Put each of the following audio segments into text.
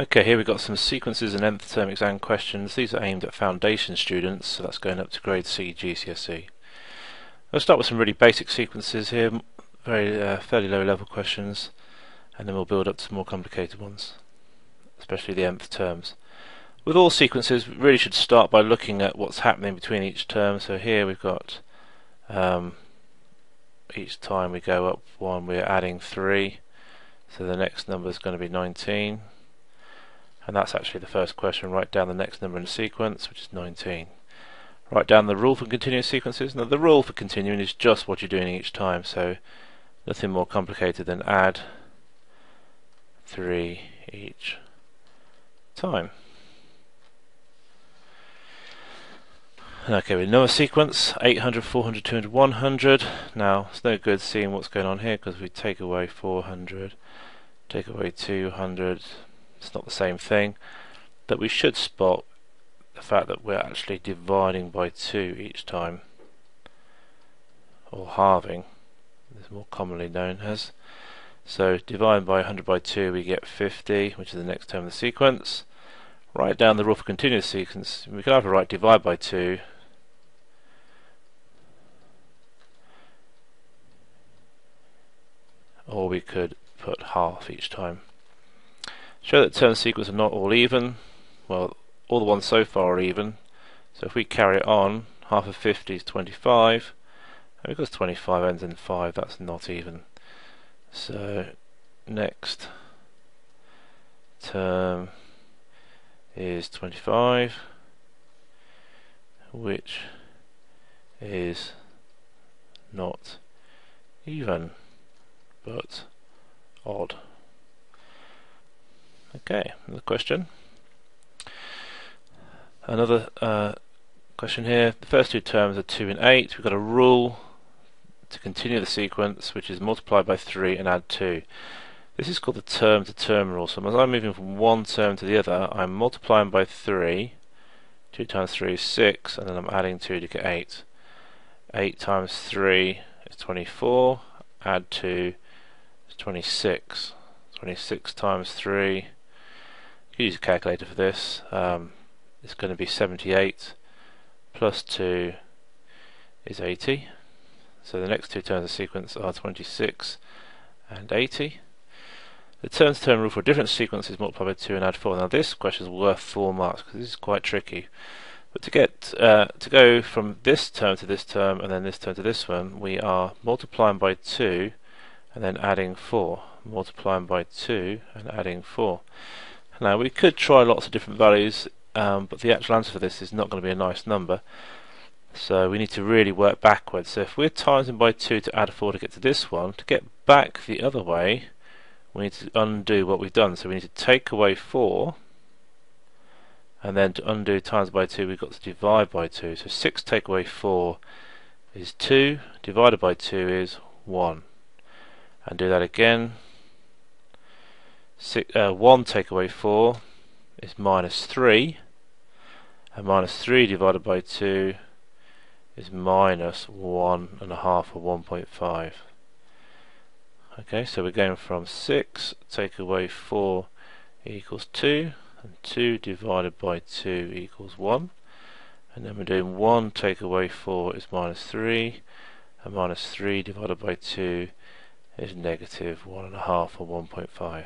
Okay, here we've got some sequences and nth term exam questions. These are aimed at foundation students, so that's going up to grade C GCSE. I'll start with some really basic sequences here, very uh, fairly low level questions, and then we'll build up to more complicated ones, especially the nth terms. With all sequences, we really should start by looking at what's happening between each term. So here we've got um, each time we go up one, we're adding 3, so the next number is going to be 19 and that's actually the first question. Write down the next number in the sequence, which is 19. Write down the rule for continuous sequences. Now the rule for continuing is just what you're doing each time, so nothing more complicated than add 3 each time. Okay, we know a sequence, 800, 400, 200, 100. Now, it's no good seeing what's going on here because we take away 400, take away 200, it's not the same thing. But we should spot the fact that we're actually dividing by 2 each time. Or halving is more commonly known as. So dividing by 100 by 2 we get 50 which is the next term of the sequence. Write down the rule for continuous sequence. We can either write divide by 2 or we could put half each time Show that term sequence are not all even. Well, all the ones so far are even. So if we carry it on, half of 50 is 25. And because 25 ends in 5, that's not even. So next term is 25, which is not even, but odd. Okay, another question. Another uh, question here. The first two terms are 2 and 8. We've got a rule to continue the sequence, which is multiply by 3 and add 2. This is called the term to term rule. So as I'm moving from one term to the other, I'm multiplying by 3. 2 times 3 is 6, and then I'm adding 2 to get 8. 8 times 3 is 24, add 2 is 26. 26 times 3 use a calculator for this. Um, it's going to be 78 plus 2 is 80. So the next two terms of the sequence are 26 and 80. The to turn rule for a different sequence is multiply by 2 and add 4. Now this question is worth 4 marks because this is quite tricky. But to get uh, to go from this term to this term and then this term to this one, we are multiplying by 2 and then adding 4. Multiplying by 2 and adding 4. Now we could try lots of different values um, but the actual answer for this is not going to be a nice number. So we need to really work backwards. So if we're timesing by 2 to add 4 to get to this one to get back the other way we need to undo what we've done. So we need to take away 4 and then to undo times by 2 we've got to divide by 2 so 6 take away 4 is 2 divided by 2 is 1 and do that again Six, uh, 1 take away 4 is minus 3 and minus 3 divided by 2 is minus 1 and a half or 1.5 okay so we're going from 6 take away 4 equals 2 and 2 divided by 2 equals 1 and then we're doing 1 take away 4 is minus 3 and minus 3 divided by 2 is negative 1.5 or 1.5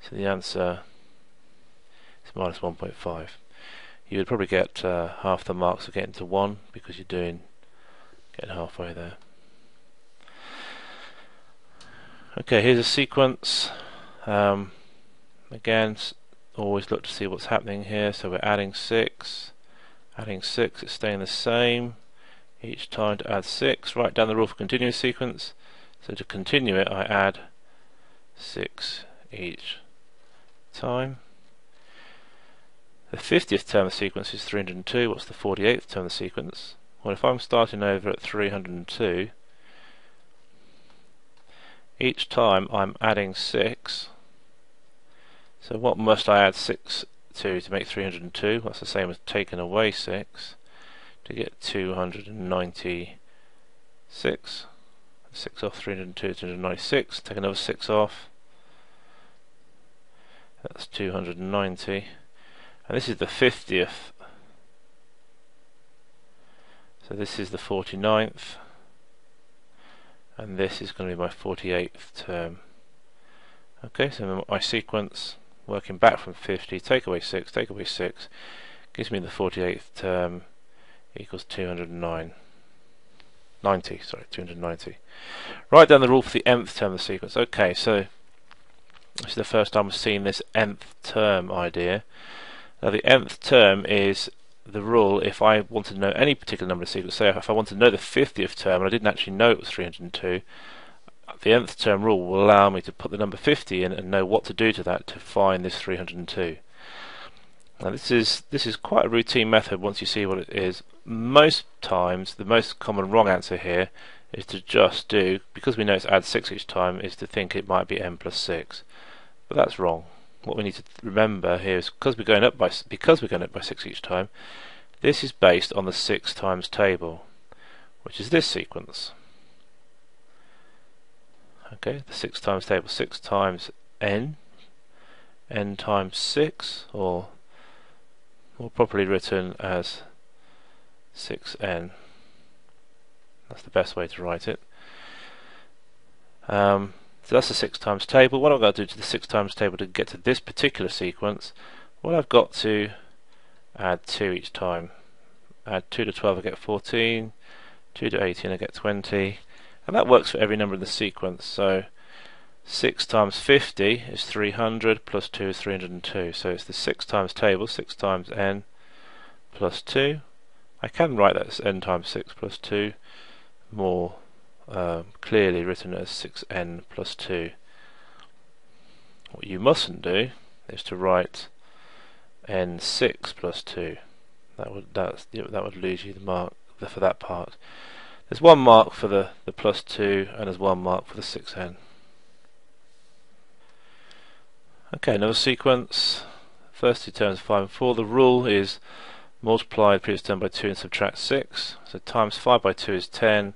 so the answer is minus 1.5. You would probably get uh, half the marks of getting to 1 because you're doing getting halfway there. Okay, here's a sequence. Um, again, always look to see what's happening here. So we're adding 6, adding 6, it's staying the same. Each time to add 6, write down the rule for continuous sequence. So to continue it, I add 6 each time. The 50th term of the sequence is 302. What's the 48th term of the sequence? Well, if I'm starting over at 302, each time I'm adding 6. So what must I add 6 to to make 302? That's the same as taking away 6 to get 296. 6 off 302 296. Take another 6 off. That's 290. And this is the 50th. So this is the 49th. And this is going to be my 48th term. Okay, so my sequence, working back from 50, take away 6, take away 6, gives me the 48th term equals 209. 90, sorry, 290. Write down the rule for the nth term of the sequence. Okay, so this is the first time we've seen this nth term idea. Now the nth term is the rule if I wanted to know any particular number of sequence, say if I wanted to know the 50th term and I didn't actually know it was 302, the nth term rule will allow me to put the number 50 in and know what to do to that to find this 302. Now this is this is quite a routine method once you see what it is. Most times the most common wrong answer here is to just do, because we know it's add 6 each time, is to think it might be n plus 6. But that's wrong. What we need to remember here is because we're going up by because we're going up by 6 each time, this is based on the 6 times table, which is this sequence. Okay, the 6 times table, 6 times n, n times 6, or more properly written as 6n. That's the best way to write it. Um, so that's the 6 times table. What I've got to do to the 6 times table to get to this particular sequence, well I've got to add 2 each time. Add 2 to 12 I get 14, 2 to 18 I get 20, and that works for every number in the sequence. So 6 times 50 is 300, plus 2 is 302. So it's the 6 times table, 6 times n plus 2. I can write that as n times 6 plus 2 more um, clearly written as 6n plus 2. What you mustn't do is to write n6 plus 2. That would that's that would lose you the mark for that part. There's one mark for the the plus 2 and there's one mark for the 6n. Okay, another sequence. First two terms 5 and 4. The rule is multiply the previous term by 2 and subtract 6. So times 5 by 2 is 10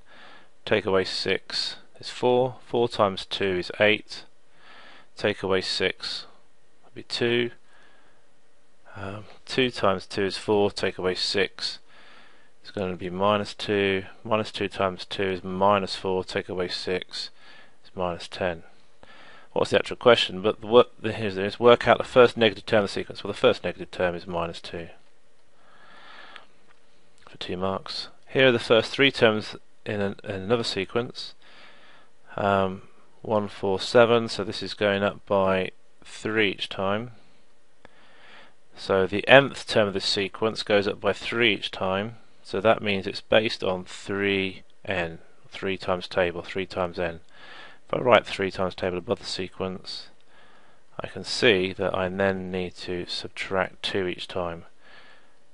take away 6 is 4, 4 times 2 is 8, take away 6 would be 2, um, 2 times 2 is 4, take away 6 is going to be minus 2, minus 2 times 2 is minus 4, take away 6 is minus 10. What's the actual question? But the work, here's this, work out the first negative term of the sequence. Well, the first negative term is minus 2 for 2 marks. Here are the first three terms in, an, in another sequence. Um, 1, 4, 7, so this is going up by 3 each time. So the nth term of this sequence goes up by 3 each time, so that means it's based on 3n, 3 times table, 3 times n. If I write 3 times table above the sequence, I can see that I then need to subtract 2 each time.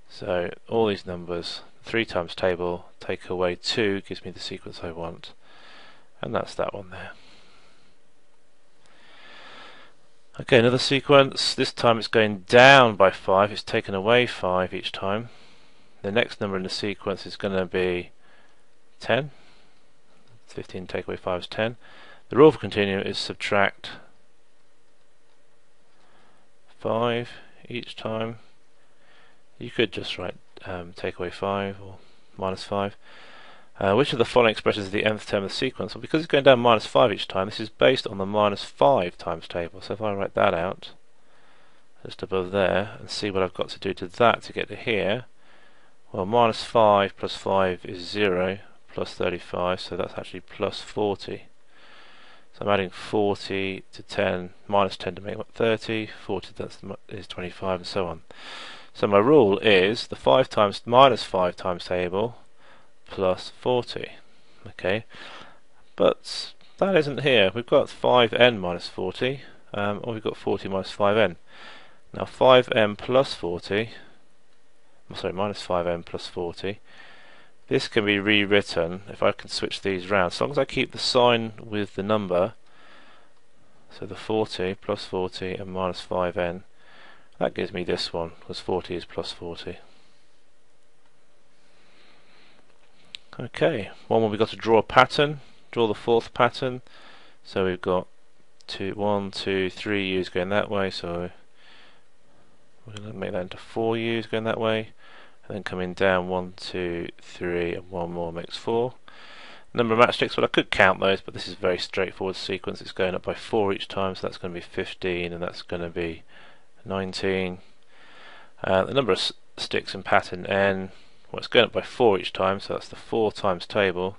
So all these numbers 3 times table, take away 2 gives me the sequence I want. And that's that one there. Okay, another sequence. This time it's going down by 5. It's taken away 5 each time. The next number in the sequence is going to be 10. 15 take away 5 is 10. The rule for continuum is subtract 5 each time. You could just write um, take away 5 or minus 5. Uh, which of the following expressions is the nth term of the sequence? Well, because it's going down minus 5 each time, this is based on the minus 5 times table. So if I write that out, just above there, and see what I've got to do to that to get to here, well, minus 5 plus 5 is 0, plus 35, so that's actually plus 40. So I'm adding 40 to 10, minus 10 to make 30, 40 that's, is 25, and so on. So my rule is the 5 times minus 5 times table plus 40. Okay, but that isn't here. We've got 5n minus 40, um, or we've got 40 minus 5n. Now 5n plus 40, sorry, minus 5n plus 40, this can be rewritten if I can switch these round. As long as I keep the sign with the number, so the 40 plus 40 and minus 5n, that gives me this one, because 40 is plus 40. Okay, one more we've got to draw a pattern, draw the fourth pattern. So we've got two, one, two, three U's going that way, so we're going to make that into four U's going that way and then coming down one, two, three and one more makes four number of matchsticks, well I could count those but this is a very straightforward sequence it's going up by four each time so that's going to be 15 and that's going to be 19 uh, the number of sticks in pattern N well it's going up by four each time so that's the four times table.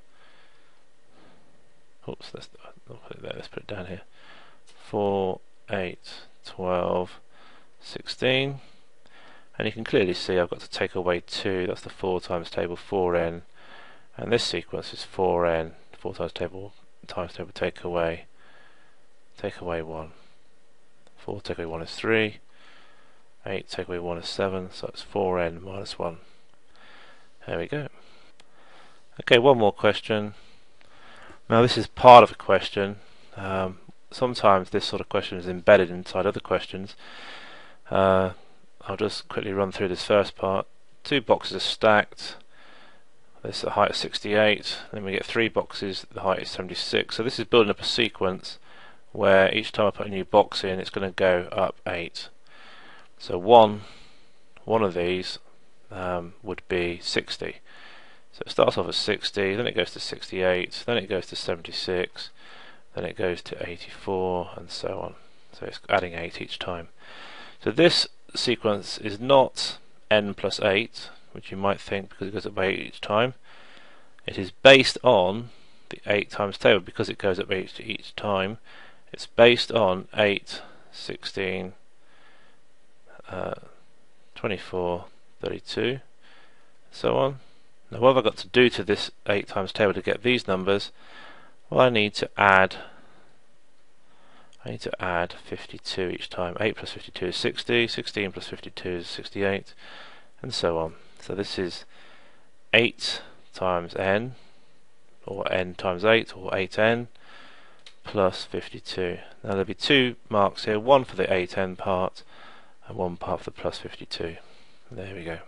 Oops let's, put it there, let's put it down here. 4, 8, 12 16 and you can clearly see I've got to take away 2 that's the 4 times table 4n and this sequence is 4n 4 times table times table take away take away 1 4 take away 1 is 3 8 take away 1 is 7 so it's 4n minus 1 there we go okay one more question now this is part of a question um, sometimes this sort of question is embedded inside other questions uh, I'll just quickly run through this first part. Two boxes are stacked. This is the height of 68. Then we get three boxes. The height is 76. So this is building up a sequence where each time I put a new box in, it's going to go up 8. So one, one of these um, would be 60. So it starts off at 60, then it goes to 68, then it goes to 76, then it goes to 84, and so on. So it's adding 8 each time. So this sequence is not n plus 8, which you might think because it goes up by 8 each time. It is based on the 8 times table because it goes up each, each time. It's based on 8, 16, uh, 24, 32, so on. Now what have I got to do to this 8 times table to get these numbers? Well I need to add I need to add 52 each time. 8 plus 52 is 60, 16 plus 52 is 68, and so on. So this is 8 times n, or n times 8, or 8n, plus 52. Now there'll be two marks here, one for the 8n part, one part for the plus 52. There we go.